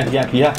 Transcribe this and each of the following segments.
aquí, aquí ya.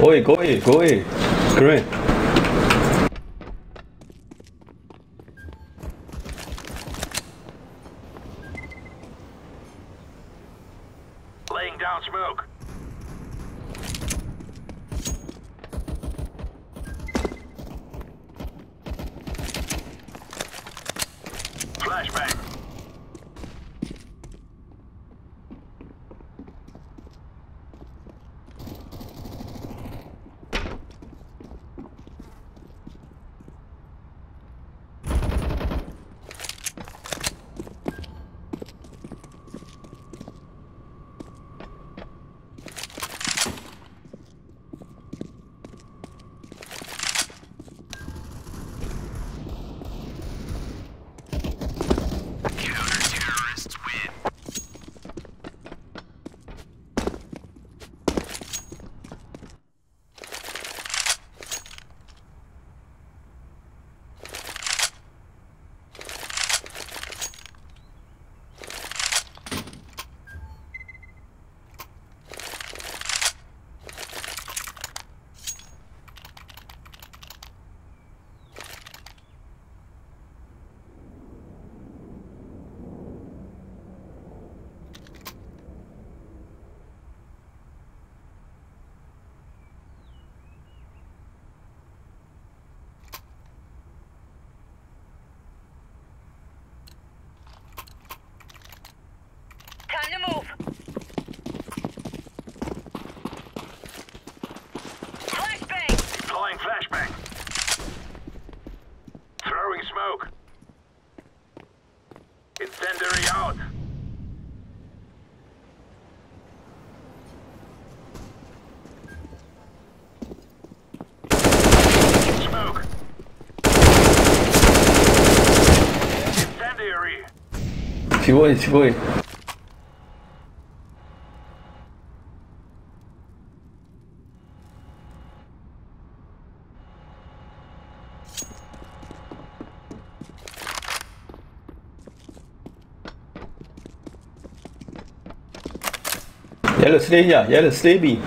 Oi, Goi, Goi, Green. voy, sí voy. Yellow stay here, yellow stay B.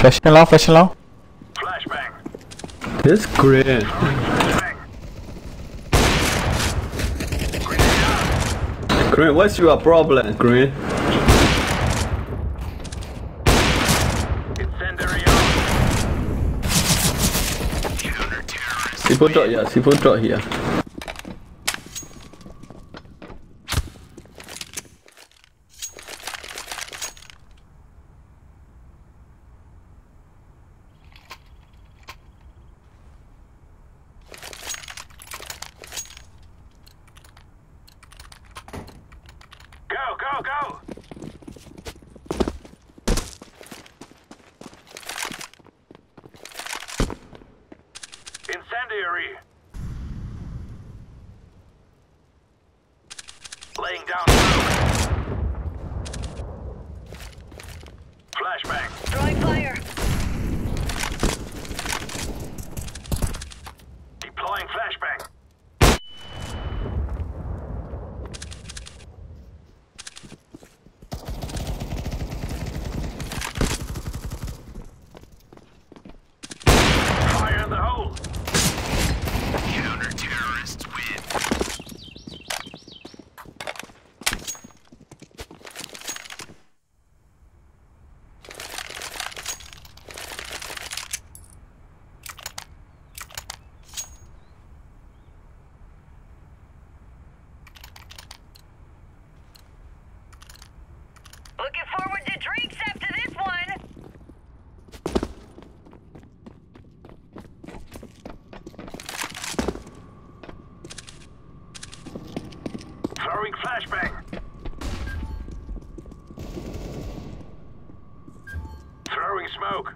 Flashing low, flashing low. Flashbang. This grid. Green, what's your problem, Green? People drop, yeah, people drop here. go! smoke.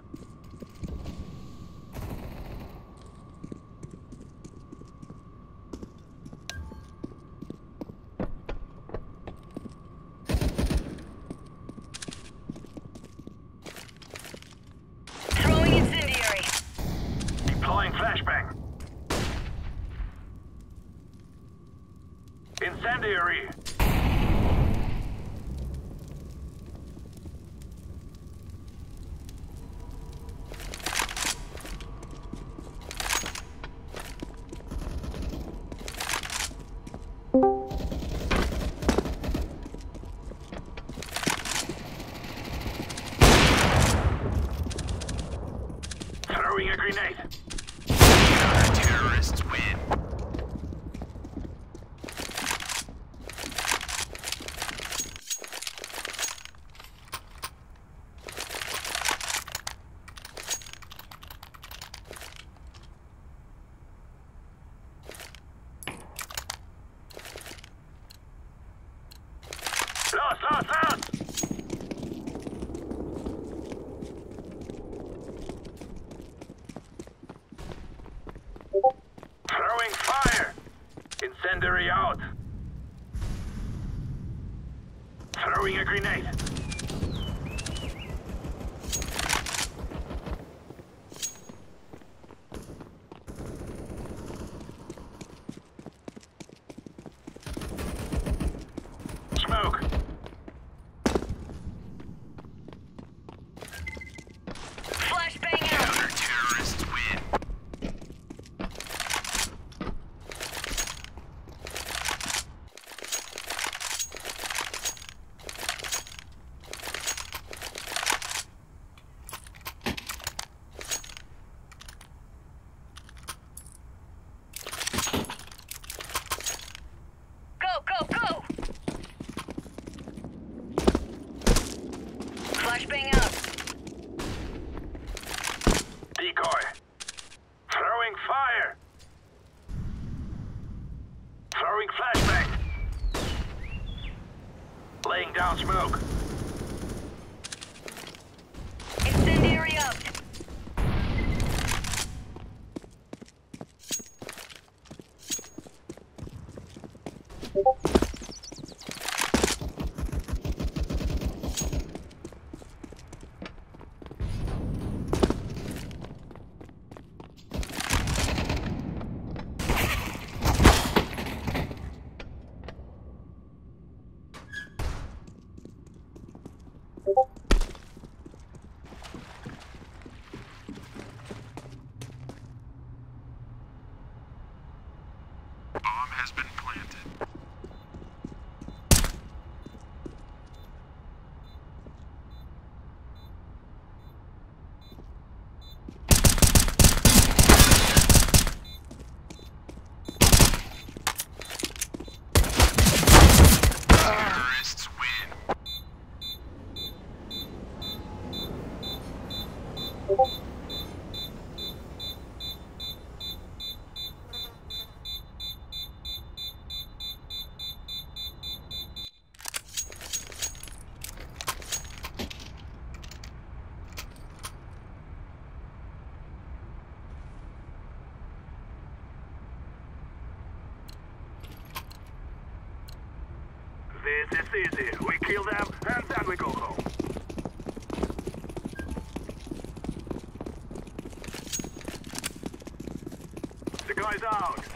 Guy's out.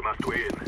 We must win.